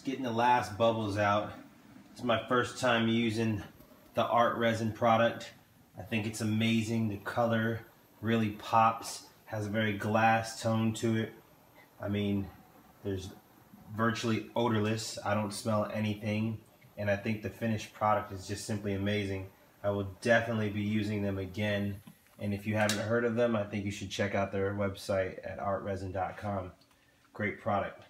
Just getting the last bubbles out. It's my first time using the art resin product. I think it's amazing. The color really pops, has a very glass tone to it. I mean, there's virtually odorless. I don't smell anything. And I think the finished product is just simply amazing. I will definitely be using them again. And if you haven't heard of them, I think you should check out their website at artresin.com. Great product.